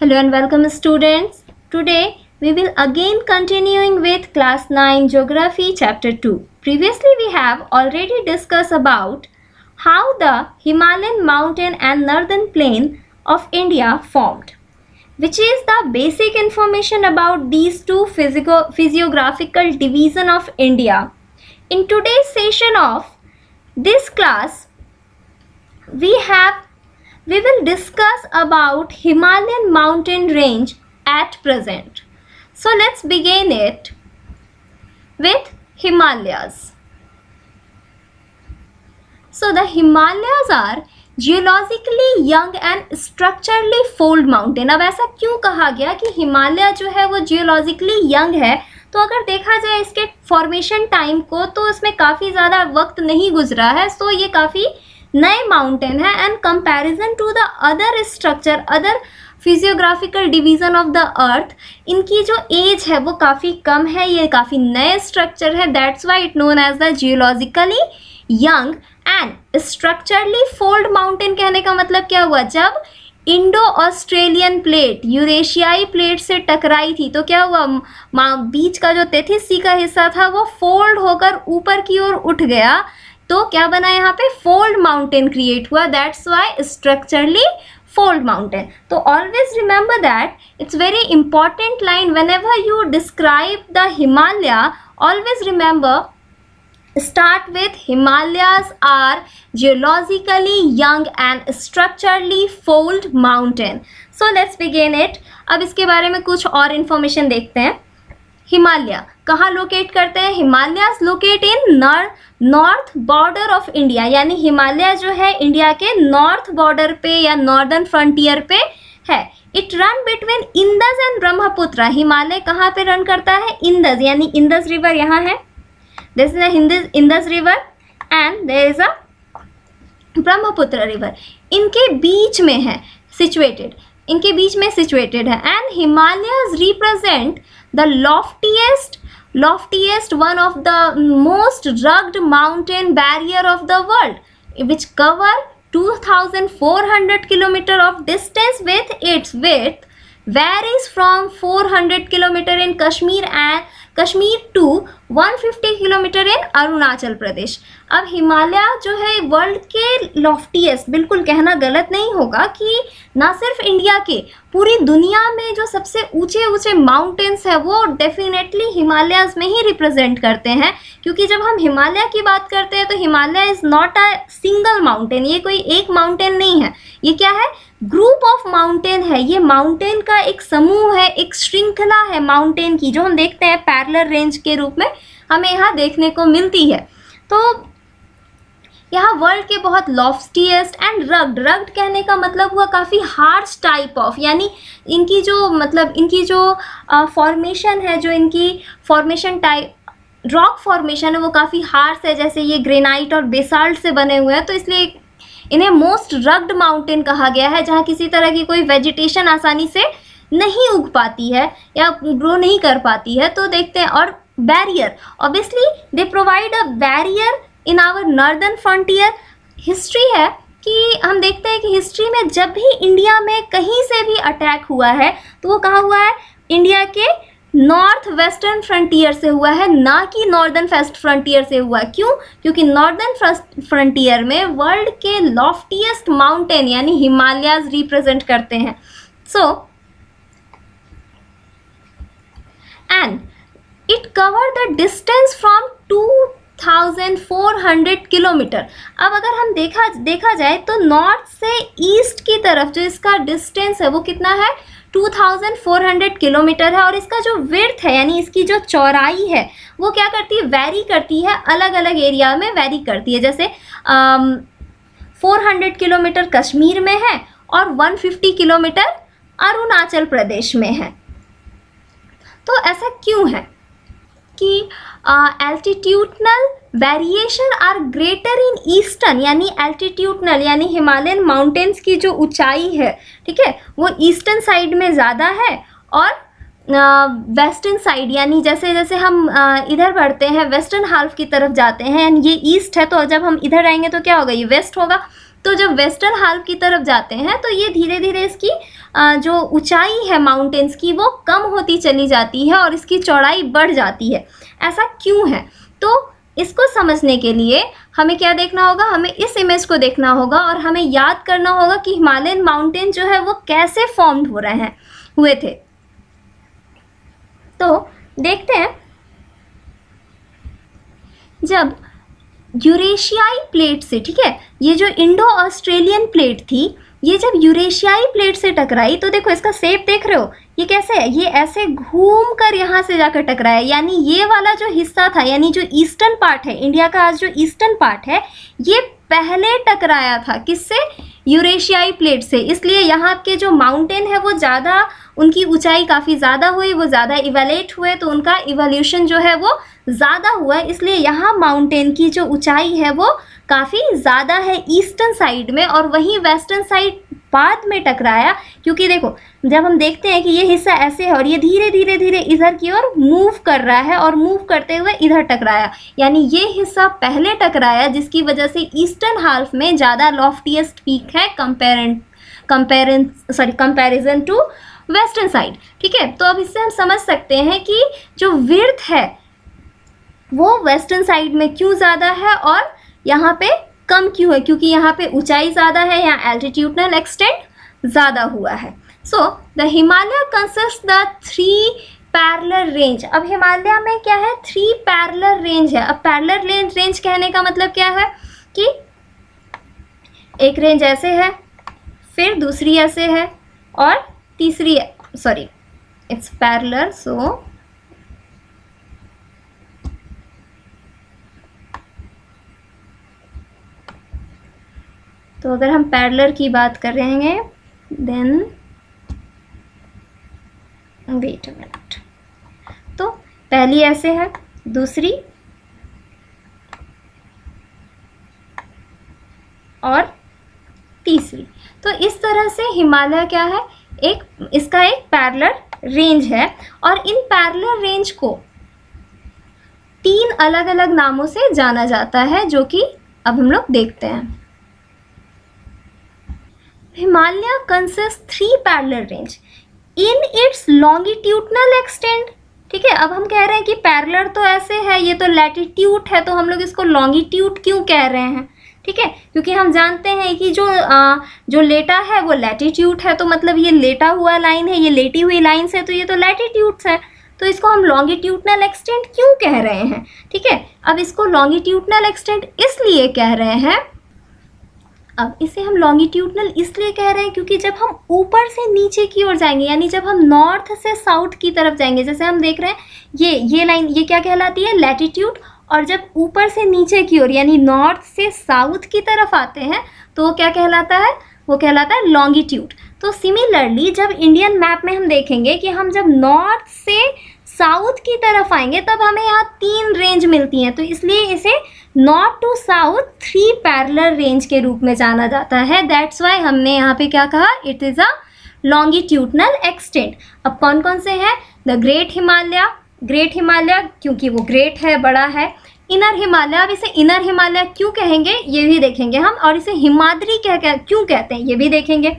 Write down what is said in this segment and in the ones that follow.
Hello and welcome students. Today we will again continuing with class 9 geography chapter 2. Previously we have already discussed about how the Himalayan mountain and northern plain of India formed which is the basic information about these two physiographical division of India. In today's session of this class we have we will discuss about Himalayan mountain range at present. So, let's begin it with Himalayas. So, the Himalayas are geologically young and structurally fold mountain अब ऐसा क्यों कहा गया कि हिमालय जो है वो geologically young है तो अगर देखा जाए इसके फॉर्मेशन टाइम को तो इसमें काफ़ी ज़्यादा वक्त नहीं गुजरा है सो तो ये काफ़ी नए माउंटेन है and comparison to the other structure other physiographical division of the earth इनकी जो एज है वो काफ़ी कम है, ये काफ़ी नए स्ट्रक्चर है that's why it known as the geologically young and structurally fold mountain कहने का मतलब क्या हुआ? जब इंडो ऑस्ट्रेलियन प्लेट यूरेशियाई प्लेट से टकराई थी तो क्या हुआ? बीच का जो तेथिस सी का हिस्सा था, वो फोल्ड होकर ऊपर की ओर उठ गया तो क्या बना यहाँ पे? फोल्ड माउंटेन क्रिएट हुआ। That's why structurally fold mountain तो always remember that it's very important line whenever you describe the Himalaya always remember start with Himalayas are geologically young and structurally fold mountain so let's begin it अब इसके बारे में कुछ और information देखते हैं। हिमालय। कहाँ लोकेट करते हैं? Himalaya locate in north border of India यानी हिमालय जो है इंडिया के नॉर्थ बॉर्डर पे या नॉर्दर्न फ्रंटियर पे है। It run between Indus and Brahmaputra Himalaya कहाँ पे रन करता है? इंदस यानी इंदस रिवर यहाँ है। This is Indus river and there is a Brahmaputra river इनके बीच में है सिचुएटेड इनके बीच में सिचुएटेड है। And Himalaya represent the loftiest loftiest one of the most rugged mountain barrier of the world which cover 2400 kilometer of distance with its width varies from 400 kilometer in Kashmir and Kashmir to 150 kilometre in Arunachal Pradesh. अब हिमालय जो है world के loftiest बिल्कुल कहना गलत नहीं होगा कि ना सिर्फ़ इंडिया के, पूरी दुनिया में जो सबसे ऊँचे ऊँचे माउंटेन्स है, वो डेफिनेटली हिमालयाज में ही रिप्रेजेंट करते हैं। क्योंकि जब हम हिमालय की बात करते हैं तो Himalaya is not a single mountain ये कोई एक माउंटेन नहीं है। ये क्या है? ग्रुप ऑफ़ माउंटेन है। ये माउंटेन का एक समूह है, एक श्रृंखला है माउंटेन की, जो हम देखते हैं पैरलर रेंज के रूप में। हमें यहाँ देखने को मिलती है। तो यहाँ वर्ल्ड के बहुत लॉफ्टिएस्ट एंड रग्ड रग्ड कहने का मतलब हुआ काफ़ी हार्श टाइप ऑफ़ यानी इनकी जो मतलब इनकी जो फॉर्मेशन है, जो इनकी फॉर्मेशन टाइप रॉक फॉर्मेशन है, वो काफ़ी हार्श है, जैसे ये ग्रेनाइट और बेसाल्ट से बने हुए हैं। तो इसलिए इन्हें मोस्ट रग्ड माउंटेन कहा गया है, जहाँ किसी तरह की कोई वेजिटेशन आसानी से नहीं उग पाती है या ग्रो नहीं कर पाती है। तो देखते हैं, और barrier obviously they provide a barrier in our northern frontier history है कि हम देखते हैं कि हिस्ट्री में जब भी इंडिया में कहीं से भी अटैक हुआ है तो वो कहाँ हुआ है? इंडिया के नॉर्थ वेस्टर्न फ्रंटियर से हुआ है, ना कि नॉर्दर्न फेस्ट फ्रंटियर से हुआ। क्यों? क्योंकि नॉर्दर्न फ्रंटियर में वर्ल्ड के लॉफ्टीएस्ट माउंटेन यानी हिमालयाज रिप्रेजेंट करते हैं। So and it cover the distance from two thousand four hundred kilometre अब अगर हम देखा देखा जाए तो नॉर्थ से ईस्ट की तरफ़ जो इसका डिस्टेंस है वो कितना है? 2400 किलोमीटर है और इसका जो विर्थ है, यानी इसकी जो चौड़ाई है, वो क्या करती है? वेरी करती है अलग अलग एरिया में वेरी करती है। जैसे फोर हंड्रेड किलोमीटर कश्मीर में है और 150 किलोमीटर अरुणाचल प्रदेश में है। तो ऐसा क्यों है? कि altitudinal variation are greater in eastern यानी एल्टीट्यूटनल यानी हिमालयन माउंटेन्स की जो ऊंचाई है ठीक है वो ईस्टर्न साइड में ज़्यादा है और वेस्टर्न uh, साइड यानी जैसे जैसे हम uh, इधर बढ़ते हैं वेस्टर्न हाल्फ की तरफ़ जाते हैं ये ईस्ट है तो जब हम इधर आएँगे तो क्या होगा ये वेस्ट होगा तो जब वेस्टर्न हाल्फ की तरफ़ जाते हैं तो ये धीरे धीरे इसकी जो ऊंचाई है माउंटेन्स की, वो कम होती चली जाती है और इसकी चौड़ाई बढ़ जाती है। ऐसा क्यों है? तो इसको समझने के लिए हमें क्या देखना होगा? हमें इस इमेज को देखना होगा और हमें याद करना होगा कि हिमालयन माउंटेन जो है वो कैसे फॉर्म्ड हो रहे हैं, हुए थे। तो देखते हैं, जब यूरेशियाई प्लेट से, ठीक है? ये जो इंडो ऑस्ट्रेलियन प्लेट थी, ये जब यूरेशियाई प्लेट से टकराई तो देखो इसका सेप देख रहे हो, ये कैसे है? ये ऐसे घूम कर यहाँ से जाकर टकराया, यानी ये वाला जो हिस्सा था, यानी जो ईस्टर्न पार्ट है, इंडिया का आज जो ईस्टर्न पार्ट है, ये पहले टकराया था। किससे? यूरेशियाई प्लेट से। इसलिए यहाँ के जो माउंटेन है, वो ज़्यादा, उनकी ऊंचाई काफ़ी ज़्यादा हुई, वो ज़्यादा इवेलेट हुए तो उनका इवोल्यूशन जो है वो ज़्यादा हुआ। इसलिए यहाँ माउंटेन की जो ऊंचाई है, वो काफ़ी ज़्यादा है ईस्टर्न साइड में और वहीं वेस्टर्न साइड बाद में टकराया, क्योंकि देखो, जब हम देखते हैं कि ये हिस्सा ऐसे है और ये धीरे धीरे धीरे इधर की ओर मूव कर रहा है और मूव करते हुए इधर टकराया। यानी ये हिस्सा पहले टकराया, जिसकी वजह से ईस्टर्न हाल्फ में ज़्यादा लॉफ्टीएस्ट पीक है compared compare sorry comparison to western side ठीक है? तो अब इससे हम समझ सकते हैं कि जो विर्थ है, वो वेस्टर्न साइड में क्यों ज़्यादा है और यहाँ पे कम क्यों है? क्योंकि यहाँ पे ऊंचाई ज़्यादा है, यहाँ एल्टीट्यूडनल एक्सटेंट ज़्यादा हुआ है। So the Himalaya consist the three parallel range अब हिमालय में क्या है? थ्री पैरलर रेंज है। अब पैरलर रेंज रेंज कहने का मतलब क्या है? कि एक रेंज ऐसे है, फिर दूसरी ऐसे है और तीसरी सॉरी इट्स पैरलर सो तो अगर हम पैरलर की बात कर रहे हैं देन वेट मिनट तो पहली ऐसे है, दूसरी और तीसरी। तो इस तरह से हिमालय क्या है? एक, इसका एक पैरलर रेंज है और इन पैरलर रेंज को तीन अलग अलग नामों से जाना जाता है, जो कि अब हम लोग देखते हैं। Himalaya consist three parallel range. In its longitudinal extent ठीक है अब हम कह रहे हैं कि पैरलर तो ऐसे है ये तो लैटिट्यूड है तो हम लोग इसको लॉन्गिट्यूड क्यों कह रहे हैं? ठीक है क्योंकि हम जानते हैं कि जो आ, जो लेटा है वो लैटिट्यूड है तो मतलब ये लेटा हुआ लाइन है ये लेटी हुई लाइन है तो ये तो लैटिट्यूड्स है। तो इसको हम लॉन्गिट्यूडनल एक्सटेंट क्यों कह रहे हैं? ठीक है अब इसको लॉन्गिट्यूडनल एक्सटेंट इसलिए कह रहे हैं अब इसे हम लॉन्गिट्यूडनल इसलिए कह रहे हैं क्योंकि जब हम ऊपर से नीचे की ओर जाएँगे, यानी जब हम नॉर्थ से साउथ की तरफ़ जाएँगे, जैसे हम देख रहे हैं, ये ये लाइन ये क्या कहलाती है? लैटिट्यूड और जब ऊपर से नीचे की ओर, यानी नॉर्थ से साउथ की तरफ़ आते हैं तो वो क्या कहलाता है? वो कहलाता है लॉन्गिट्यूड तो सिमिलरली जब इंडियन मैप में हम देखेंगे कि हम जब नॉर्थ से साउथ की तरफ़ आएँगे, तब हमें यहाँ तीन रेंज मिलती हैं। तो इसलिए इसे north to south three parallel range के रूप में जाना जाता है। दैट्स वाई हमने यहाँ पे क्या कहा? It is a longitudinal extent अब कौन कौन से हैं? The great Himalaya great Himalaya क्योंकि वो ग्रेट है बड़ा है। इनर हिमालय अब इसे इनर हिमालय क्यों कहेंगे? ये भी देखेंगे हम और इसे हिमाद्री कह कह क्यों कहते हैं? ये भी देखेंगे।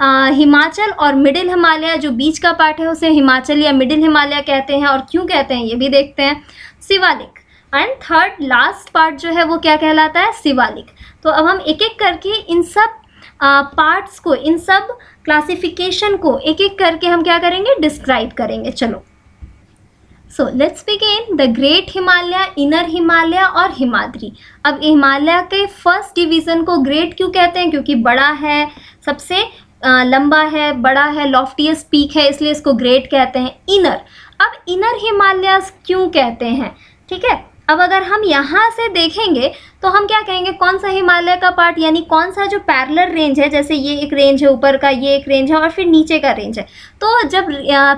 आ, हिमाचल और मिडिल हिमालय जो बीच का पार्ट है उसे हिमाचल या मिडिल हिमालय कहते हैं और क्यों कहते हैं? ये भी देखते हैं। Shivalik and third last part जो है, वो क्या कहलाता है? शिवालिक तो अब हम एक एक करके इन सब पार्ट्स को, इन सब क्लासिफिकेशन को एक एक करके हम क्या करेंगे? डिस्क्राइब करेंगे। चलो। So let's begin the great Himalaya inner Himalaya और हिमाद्री अब हिमालय के फ़र्स्ट डिवीज़न को ग्रेट क्यों कहते हैं? क्योंकि बड़ा है, सबसे लंबा है, बड़ा है लॉफ्टीएस्ट पीक है, इसलिए इसको ग्रेट कहते हैं। इनर अब इनर हिमालय क्यों कहते हैं? ठीक है? अब अगर हम यहाँ से देखेंगे तो हम क्या कहेंगे? कौन सा हिमालय का पार्ट यानी कौन सा जो पैरलर रेंज है, जैसे ये एक रेंज है, ऊपर का ये एक रेंज है, और फिर नीचे का रेंज है। तो जब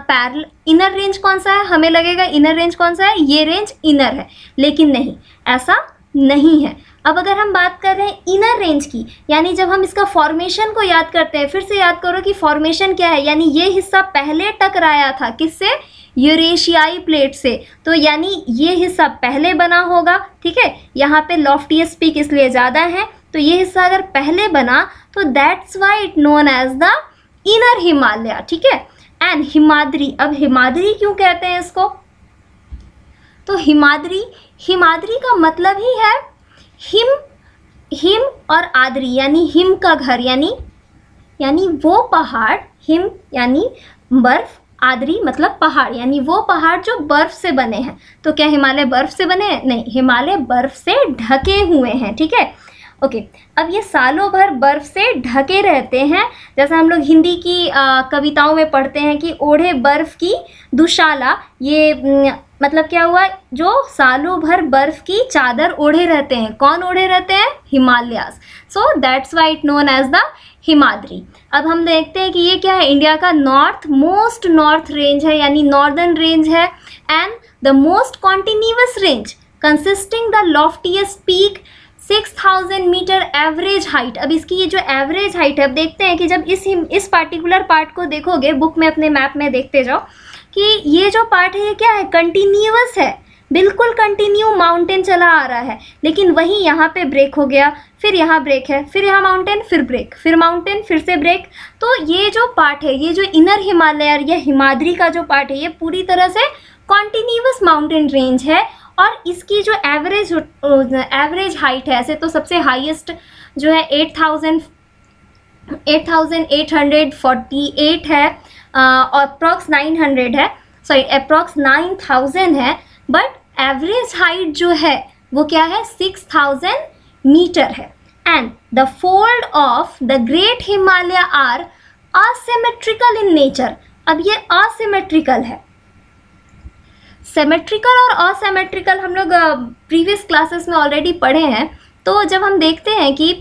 पैरल इनर रेंज कौन सा है? हमें लगेगा इनर रेंज कौन सा है? ये रेंज इनर है। लेकिन नहीं, ऐसा नहीं है। अब अगर हम बात कर रहे हैं इनर रेंज की, यानी जब हम इसका फॉर्मेशन को याद करते हैं, फिर से याद करो कि फॉर्मेशन क्या है? यानी ये हिस्सा पहले टकराया था, किससे? यूरेशियाई प्लेट से। तो यानी ये हिस्सा पहले बना होगा, ठीक है? यहाँ पे लॉफ्टियस पीक इसलिए ज़्यादा है। तो ये हिस्सा अगर पहले बना तो that's why it known as the inner Himalaya, ठीक है? एंड हिमाद्री, अब हिमाद्री क्यों कहते हैं इसको? तो हिमाद्री हिमाद्री का मतलब ही है हिम हिम और आद्री, यानी हिम का घर, यानी यानी वो पहाड़, हिम, यानी बर्फ़ आद्री मतलब पहाड़, यानी वो पहाड़ जो बर्फ़ से बने हैं। तो क्या हिमालय बर्फ़ से बने? हैं नहीं, हिमालय बर्फ़ से ढके हुए हैं, ठीक है? ओके अब ये सालों भर बर्फ़ से ढके रहते हैं। जैसा हम लोग हिंदी की आ, कविताओं में पढ़ते हैं कि ओढ़े बर्फ़ की दुशाला ये मतलब क्या हुआ? जो सालों भर बर्फ़ की चादर ओढ़े रहते हैं। कौन ओढ़े रहते हैं? Himalayas. So that's why it known as the Himadri. अब हम देखते हैं कि ये क्या है? इंडिया का नॉर्थ मोस्ट नॉर्थ रेंज है यानी नॉर्दर्न रेंज है and the most continuous range consisting the loftiest peak 6000 metre average height. अब इसकी ये जो एवरेज हाइट है, अब देखते हैं कि जब इस इस पार्टिकुलर पार्ट को देखोगे बुक में अपने मैप में देखते जाओ, कि ये जो पार्ट है, ये क्या है? कंटिन्यूस है। बिल्कुल कंटिन्यू माउंटेन चला आ रहा है। लेकिन वहीं यहाँ पे ब्रेक हो गया, फिर यहाँ ब्रेक है, फिर यहाँ माउंटेन फिर ब्रेक फिर माउंटेन फिर से ब्रेक तो ये जो पार्ट है, ये जो इनर हिमालय या हिमाद्री का जो पार्ट है, ये पूरी तरह से कॉन्टिन्यूस माउंटेन रेंज है। और इसकी जो एवरेज एवरेज हाइट है, ऐसे तो सबसे हाईएस्ट जो है eight thousand eight thousand eight hundred forty eight है और अप्रॉक्स नाइन हंड्रेड है। सॉरी अप्रॉक्स नाइन थाउज़ेंड है बट एवरेज हाइट जो है, वो क्या है? सिक्स थाउज़ेंड मीटर है। And the fold of the great Himalaya are asymmetrical in nature अब ये असिमेट्रिकल है। सेमेट्रिकल और असेमेट्रिकल हम लोग प्रीवियस क्लासेस में ऑलरेडी पढ़े हैं। तो जब हम देखते हैं कि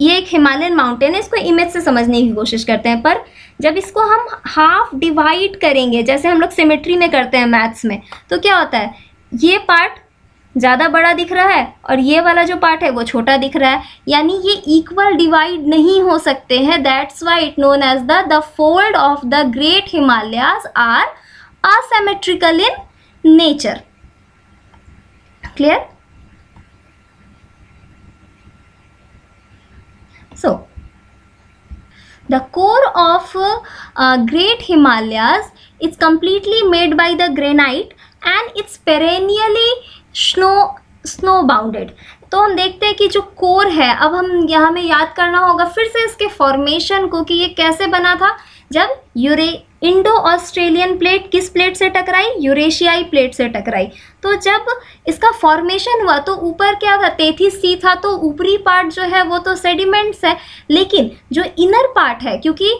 ये एक हिमालयन माउंटेन है, इसको इमेज से समझने की कोशिश करते हैं। पर जब इसको हम हाफ़ डिवाइड करेंगे, जैसे हम लोग सिमेट्री में करते हैं मैथ्स में तो क्या होता है? ये पार्ट ज़्यादा बड़ा दिख रहा है और ये वाला जो पार्ट है, वो छोटा दिख रहा है। यानी ये इक्वल डिवाइड नहीं हो सकते हैं। That's why it known as the the fold of the great Himalayas are asymmetrical in nature clear so the core of uh, great himalayas is completely made by the granite and it's perennially snow snow bounded तो हम देखते हैं कि जो core है अब हम यहाँ में याद करना होगा फिर से इसके फॉर्मेशन को कि ये कैसे बना था जब यूरे इंडो ऑस्ट्रेलियन प्लेट किस प्लेट से टकराई? यूरेशियाई प्लेट से टकराई। तो जब इसका फॉर्मेशन हुआ तो ऊपर क्या था तेथीस सी था तो ऊपरी पार्ट जो है, वो तो सेडिमेंट्स है। लेकिन जो इनर पार्ट है, क्योंकि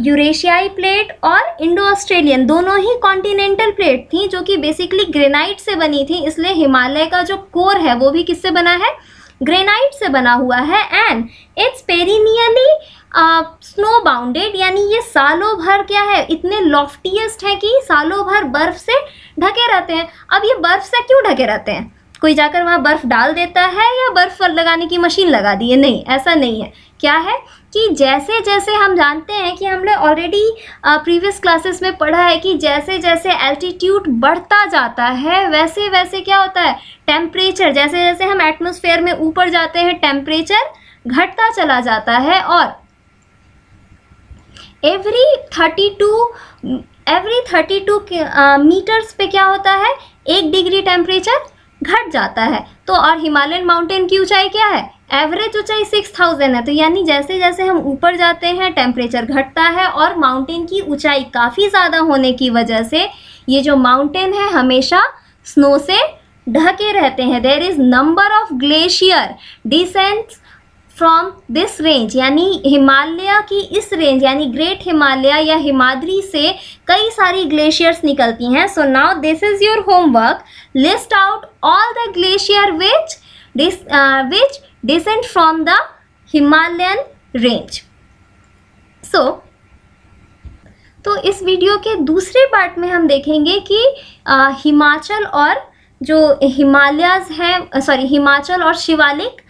यूरेशियाई प्लेट और इंडो ऑस्ट्रेलियन दोनों ही कॉन्टिनेंटल प्लेट थी, जो कि बेसिकली ग्रेनाइट से बनी थी, इसलिए हिमालय का जो कोर है, वो भी किससे बना है? ग्रेनाइट से बना हुआ है। And it's perennially snow bounded यानी ये सालों भर क्या है, इतने लॉफ्टीएस्ट है कि सालों भर बर्फ़ से ढके रहते हैं। अब ये बर्फ़ से क्यों ढके रहते हैं? कोई जाकर वहाँ बर्फ़ डाल देता है या बर्फ़ लगाने की मशीन लगा दी है? नहीं, ऐसा नहीं है। क्या है कि जैसे जैसे हम जानते हैं कि हमने ऑलरेडी प्रीवियस क्लासेस में पढ़ा है कि जैसे जैसे एल्टीट्यूड बढ़ता जाता है वैसे वैसे क्या होता है? टेम्परेचर जैसे जैसे हम एटमोसफेयर में ऊपर जाते हैं टेम्परेचर घटता चला जाता है और every thirty two every thirty two meters पे क्या होता है? एक डिग्री टेम्परेचर घट जाता है। तो और हिमालयन माउंटेन की ऊंचाई क्या है? एवरेज ऊंचाई सिक्स थाउज़ेंड है। तो यानी जैसे जैसे हम ऊपर जाते हैं टेम्परेचर घटता है और माउंटेन की ऊंचाई काफ़ी ज़्यादा होने की वजह से ये जो माउंटेन है, हमेशा स्नो से ढके रहते हैं। There is number of glacier descends from this range यानी हिमालय की इस रेंज यानी ग्रेट हिमालय या हिमाद्री से कई सारी ग्लेशियर्स निकलती हैं। So now this is your homework list out all the glacier which which descend from the Himalayan range so तो इस वीडियो के दूसरे पार्ट में हम देखेंगे कि uh, हिमाचल और जो हिमालयाज हैं सॉरी हिमाचल और शिवालिक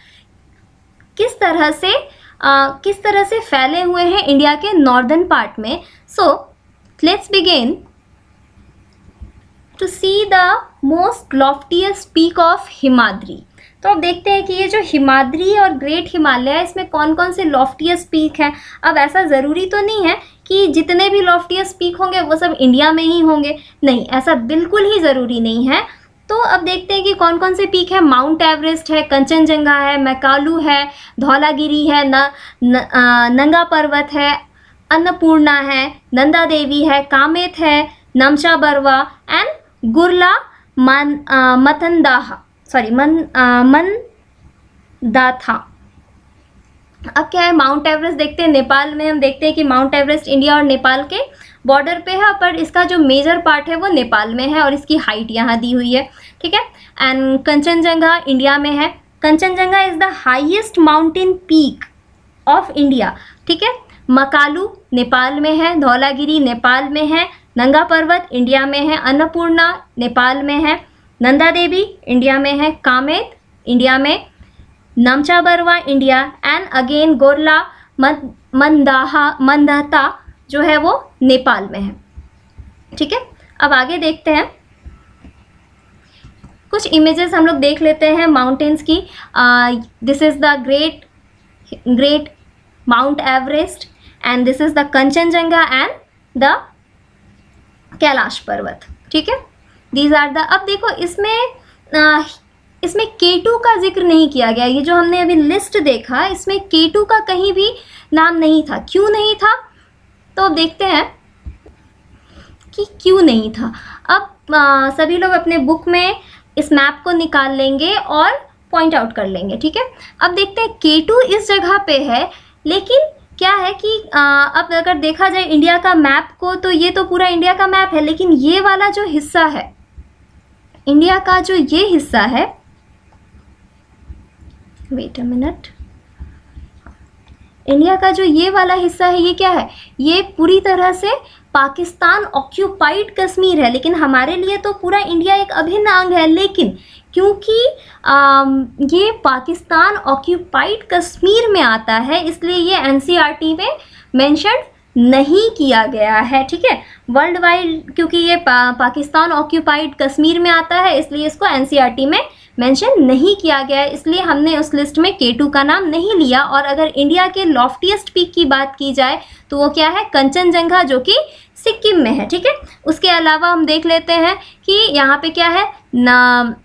किस तरह से आ, किस तरह से फैले हुए हैं इंडिया के नॉर्दर्न पार्ट में? So let's begin to see the most loftiest peak of Himadri तो अब देखते हैं कि ये जो हिमाद्री और ग्रेट हिमालय है इसमें कौन कौन से लॉफ्टियस पीक हैं? अब ऐसा ज़रूरी तो नहीं है कि जितने भी लॉफ्टियस पीक होंगे वो सब इंडिया में ही होंगे। नहीं ऐसा बिल्कुल ही ज़रूरी नहीं है। तो अब देखते हैं कि कौन कौन से पीक है। माउंट एवरेस्ट है कंचनजंगा है मैकालू है धौलागिरी है न, न आ, नंगा पर्वत है अन्नपूर्णा है नंदा देवी है कामेत है नमशा बरवा एंड गुरला मन मतनदाहा सॉरी मन आ, मन दाथा अब क्या है? माउंट एवरेस्ट देखते हैं। नेपाल में हम देखते हैं कि माउंट एवरेस्ट इंडिया और नेपाल के बॉर्डर पे है पर इसका जो मेजर पार्ट है वो नेपाल में है और इसकी हाइट यहाँ दी हुई है, ठीक है? एंड कंचनजंगा इंडिया में है। Kanchenjunga is the highest mountain peak of India ठीक है? मकालू नेपाल में है, धौलागिरी नेपाल में है, नंगा पर्वत इंडिया में है, अन्नपूर्णा नेपाल में है, नंदा देवी इंडिया में है, कामेत इंडिया में Namcha Barwa India and again Gurla Mandhata Mandhata जो है वो नेपाल में है। ठीक है? अब आगे देखते हैं। कुछ इमेजेस हम लोग देख लेते हैं माउंटेन्स की। This is the great great Mount Everest and this is the Kanchenjunga and the Kailash Parvat ठीक है? दीज आर द अब देखो इसमें uh, इसमें केटू का ज़िक्र नहीं किया गया। ये जो हमने अभी लिस्ट देखा इसमें केटू का कहीं भी नाम नहीं था। क्यों नहीं था? तो अब देखते हैं कि क्यों नहीं था। अब आ, सभी लोग अपने बुक में इस मैप को निकाल लेंगे और पॉइंट आउट कर लेंगे ठीक है? अब देखते हैं के टू इस जगह पे है लेकिन क्या है कि आ, अब अगर देखा जाए इंडिया का मैप को तो ये तो पूरा इंडिया का मैप है लेकिन ये वाला जो हिस्सा है इंडिया का जो ये हिस्सा है वेट अ मिनट इंडिया का जो ये वाला हिस्सा है ये क्या है? ये पूरी तरह से पाकिस्तान ऑक्यूपाइड कश्मीर है लेकिन हमारे लिए तो पूरा इंडिया एक अभिन्न अंग है। लेकिन क्योंकि ये पाकिस्तान ऑक्यूपाइड कश्मीर में आता है इसलिए ये एनसीईआरटी में मेंशन नहीं किया गया है ठीक है? वर्ल्ड वाइड क्योंकि ये पा, पाकिस्तान ऑक्यूपाइड कश्मीर में आता है इसलिए इसको एनसीईआरटी में मेंशन नहीं किया गया है इसलिए हमने उस लिस्ट में केटू का नाम नहीं लिया। और अगर इंडिया के लॉफ्टीएस्ट पीक की बात की जाए तो वो क्या है? कंचनजंगा जो कि सिक्किम में है ठीक है? उसके अलावा हम देख लेते हैं कि यहाँ पे क्या है? न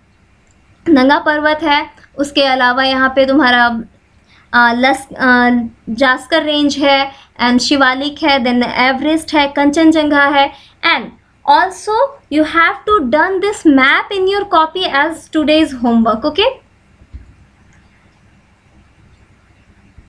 नंगा पर्वत है। उसके अलावा यहाँ पे तुम्हारा आ, लस आ, जास्कर रेंज है एंड शिवालिक है देन एवरेस्ट है कंचनजंगा है and also you have to done this map in your copy as today's homework okay